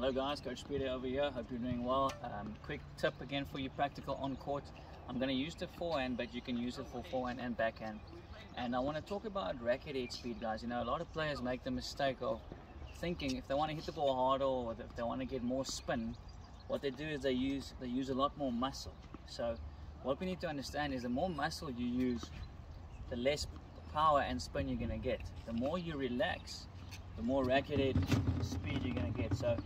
Hello guys, Coach Pieter over here. Hope you're doing well. Um, quick tip again for you practical on court. I'm going to use the forehand, but you can use it for forehand and backhand. And I want to talk about racket head speed, guys. You know, a lot of players make the mistake of thinking if they want to hit the ball harder or if they want to get more spin, what they do is they use they use a lot more muscle. So what we need to understand is the more muscle you use, the less power and spin you're going to get. The more you relax, the more racket head speed you're going to get. So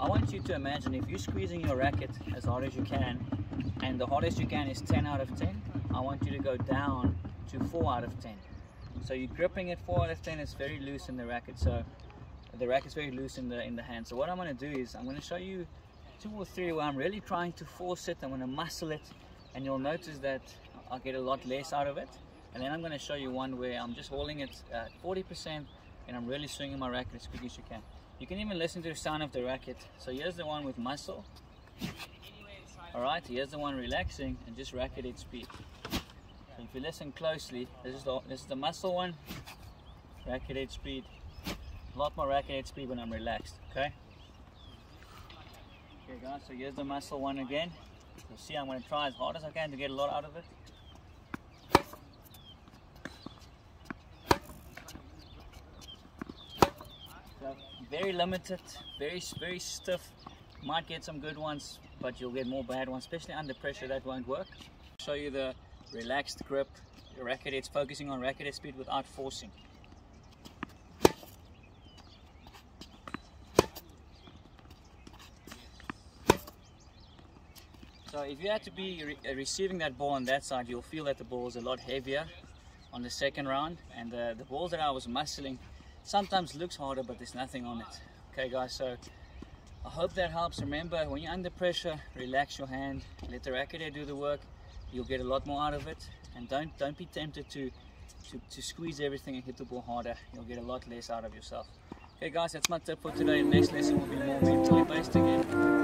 I want you to imagine if you're squeezing your racket as hard as you can, and the hardest you can is 10 out of 10, I want you to go down to 4 out of 10. So you're gripping it 4 out of 10, it's very loose in the racket. So the racket's very loose in the in the hand. So what I'm going to do is I'm going to show you two or three where I'm really trying to force it. I'm going to muscle it, and you'll notice that I'll get a lot less out of it. And then I'm going to show you one where I'm just holding it at 40% and I'm really swinging my racket as quick as you can. You can even listen to the sound of the racket. So here's the one with muscle. Alright, here's the one relaxing and just racket head speed. So if you listen closely, this is the, this is the muscle one, racket head speed. A lot more racket head speed when I'm relaxed, okay? Okay guys, so here's the muscle one again. You'll see I'm going to try as hard as I can to get a lot out of it. Very limited, very very stiff. Might get some good ones, but you'll get more bad ones, especially under pressure. That won't work. Show you the relaxed grip. Racket it's focusing on racket speed without forcing. So if you had to be re uh, receiving that ball on that side, you'll feel that the ball is a lot heavier on the second round. And the, the balls that I was muscling sometimes looks harder but there's nothing on it. Okay guys so I hope that helps. Remember when you're under pressure relax your hand let the racket do the work. You'll get a lot more out of it. And don't don't be tempted to to, to squeeze everything and hit the ball harder. You'll get a lot less out of yourself. Okay guys that's my tip for today. Next lesson will be more mentally based again